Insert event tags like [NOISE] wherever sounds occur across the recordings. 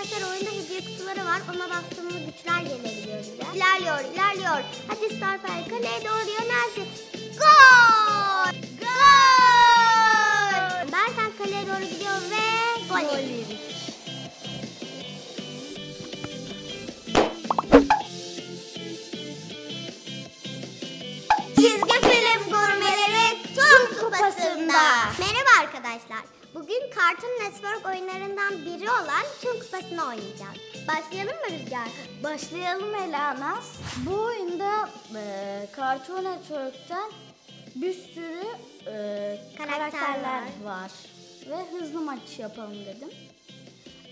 arkadaşlar oyunda hediye kutuları var. Ona bastığımız güçler gelebiliyor bize. İlerliyor, ilerliyor. Hadi Starfire kaleye doğru yöneldi. Gol! Gol! Kupası'nda. Merhaba arkadaşlar. Bugün Cartoon Network oyunlarından biri olan Tüm Kupası'nı oynayacağız. Başlayalım mı Rüzgar? Başlayalım Elanas. Bu oyunda e, Cartoon Network'ten bir sürü e, Karakter karakterler var. Ve hızlı maç yapalım dedim.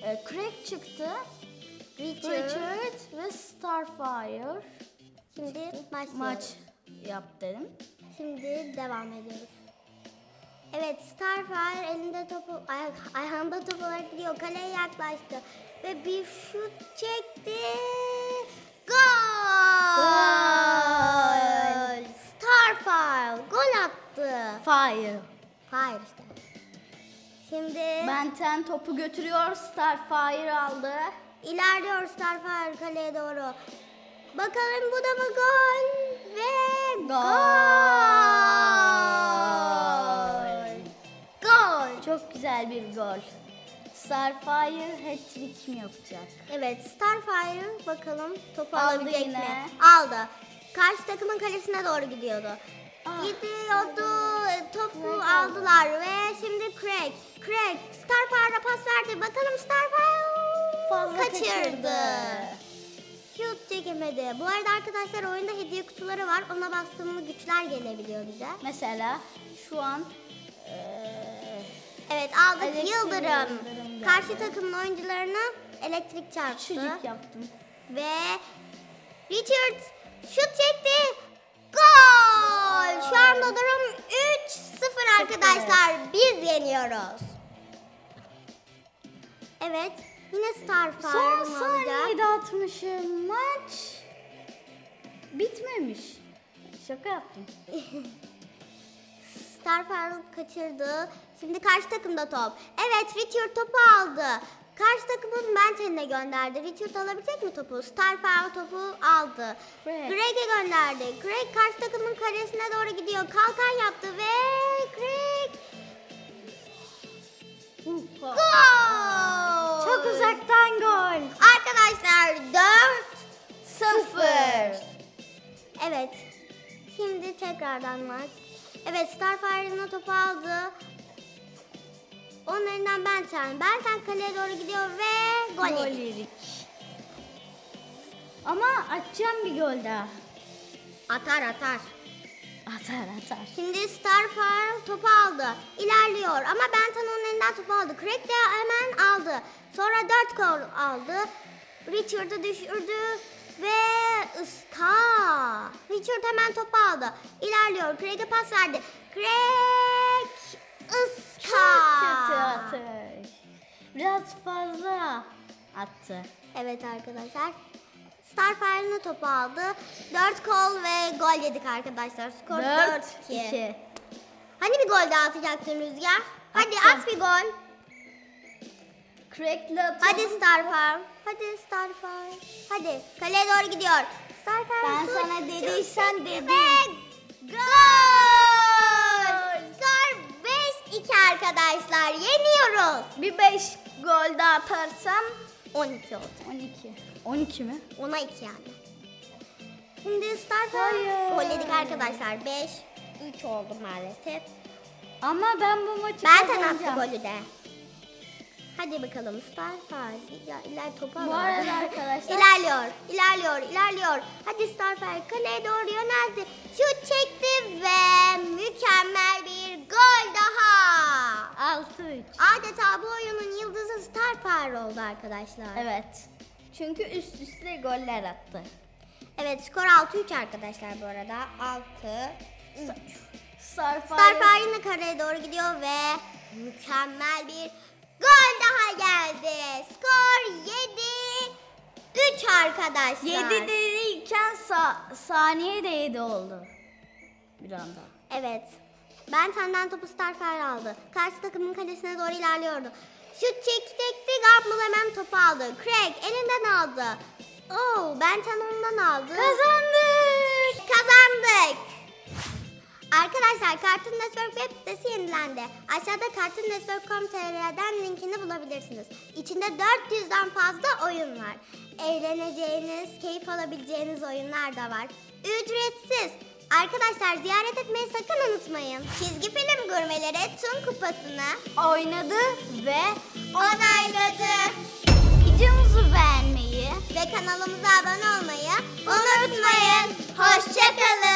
E, Craig çıktı. Richard. Richard ve Starfire Şimdi başlıyoruz. maç yap dedim. Şimdi devam ediyoruz. Evet Starfire elinde topu, ayak, ayağında top olarak gidiyor. Kaleye yaklaştı. Ve bir şut çekti. Gol! Gol! Starfire gol attı. Fire. Hayır işte. Şimdi Benten topu götürüyor. Starfire aldı. ilerliyor Starfire kaleye doğru. Bakalım bu da mı gol? Ve gol! Güzel bir gol. Starfire hat-trick mi yapacak? Evet Starfire bakalım topu Aldı alabilecek yine. mi? Aldı. Karşı takımın kalesine doğru gidiyordu. Ah. Gidiyordu. Topu aldılar ve şimdi Craig. Craig Starfire'a pas verdi. Bakalım Starfire Fazla kaçırdı. kaçırdı. Şut çekemedi. Bu arada arkadaşlar oyunda hediye kutuları var. Ona bastığımız güçler gelebiliyor bize. Mesela şu an eee, Evet aldık Elektrik Yıldırım. Karşı takımın oyuncularına elektrik çarptı. çocuk yaptım. Ve Richard şut çekti. Gol! Şu anda durum 3-0 arkadaşlar. Biz yeniyoruz. Evet. Yine Starfire Son olacak. saniyede atmışım. Maç bitmemiş. Şaka yaptım. [LAUGHS] Starfire kaçırdı. Şimdi karşı takımda top. Evet Richard topu aldı. Karşı takımın Benten'e gönderdi. Richard alabilecek mi topu? Starfire topu aldı. Greg'e gönderdi. Greg karşı takımın kalesine doğru gidiyor. Kalkan yaptı ve Greg gol! Çok uzaktan gol. Arkadaşlar 4-0. Evet. Şimdi tekrardan maç. Evet Starfire'ın topu aldı. Onun elinden Benten. Benten kaleye doğru gidiyor ve gol, Gol yedik. yedik. Ama atacağım bir gol daha. Atar atar. Atar atar. Şimdi Starfire topu aldı. İlerliyor ama Benton onun elinden topu aldı. Craig de hemen aldı. Sonra 4 gol aldı. Richard'ı düşürdü ve ıska. Richard hemen topu aldı. İlerliyor. Craig'e pas verdi. Craig ıska. Kötü atış. Biraz fazla attı. Evet arkadaşlar. Starfire'ın topu aldı. 4 gol ve gol yedik arkadaşlar. Skor 4-2. 4-2. Hani bir gol daha atacaktın Rüzgar? Hadi Atacağım. at bir gol. Crack'le atalım. Hadi Starfire. Hadi Starfire. Hadi kaleye doğru gidiyor. Starfire. Ben sana dediysen dedim. Gol! Skor 5-2 arkadaşlar. Yeniyoruz. Bir 5 gol daha atarsam 12 oldu. 12. 12 mi? Ona 2 yani. Şimdi Starfire. Hayır. Gol yedik arkadaşlar. 5 3 oldu maalesef. Ama ben bu maçı Ben attı kazanacağım. golü de. Hadi bakalım Starfire. İler, iler topu Bu arada arkadaşlar- İlerliyor, ilerliyor, ilerliyor. Hadi Starfire kaleye doğru yöneldi. Şut çekti ve mükemmel bir gol daha. 6-3. Adeta bu oyunun yıldızı Starfire oldu arkadaşlar. Evet. Çünkü üst üste goller attı. Evet skor 6-3 arkadaşlar bu arada. 6 Starfire. Starfire yine kareye doğru gidiyor ve mükemmel bir geldi. Skor 7 3 arkadaşlar. 7 dediyken sa- saniye de 7 oldu. Bir anda. Evet. Ben senden topu Starfire aldı. Karşı takımın kalesine doğru ilerliyordu. Şut çekti. Gumball hemen topu aldı. Craig elinden aldı. Oo, Benten ondan aldı. Kazandık. Kazandık. Arkadaşlar Cartoon Network web sitesi yenilendi. Aşağıda cartoonnetwork.com.tr'den linkini bulabilirsiniz. İçinde 400'den fazla oyun var. Eğleneceğiniz, keyif alabileceğiniz oyunlar da var. Ücretsiz. Arkadaşlar ziyaret etmeyi sakın unutmayın. Çizgi film gurmeleri tüm kupasını Oynadı ve onayladı. videomuzu beğenmeyi Ve kanalımıza abone olmayı unutmayın. Hoşçakalın.